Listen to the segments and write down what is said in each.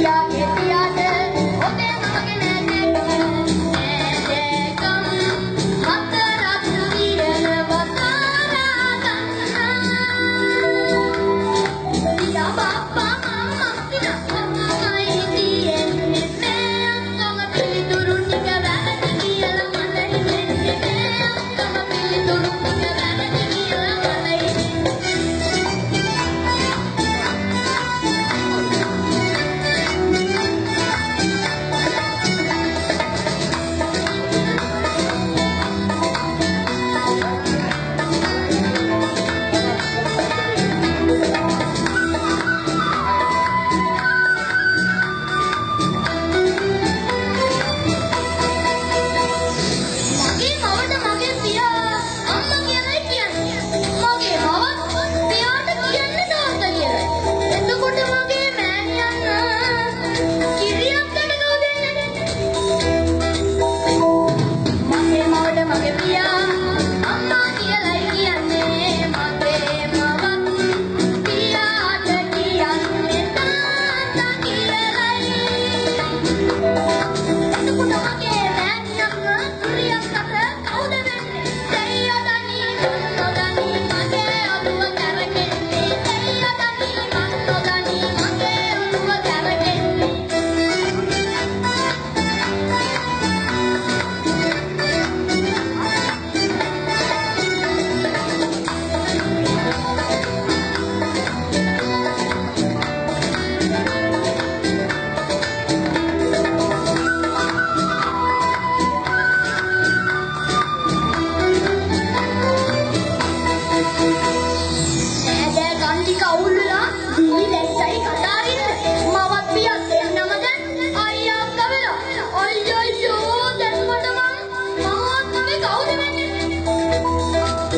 Yeah.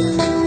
you